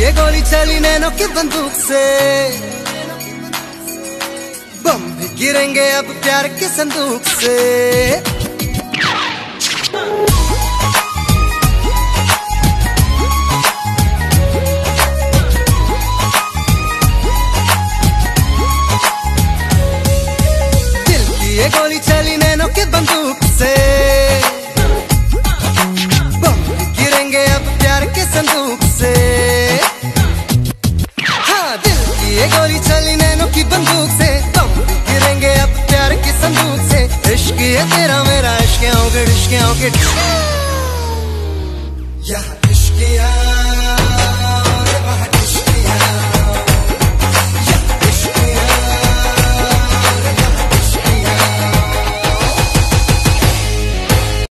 ये गोली चली नैनो की बंदूक से बम भी गिरेंगे अब प्यार के संदूक से दिल की ये गोली चली नैनो की बंदूक से बम गिरेंगे अब प्यार के संदूक से ये गोली चली नैनो की बंदूक से। बम गिरेंगे अब प्यार की संदूक से। इश्क ये तेरा मेरा, इश्क आओगे इश्क आओगे या इश्क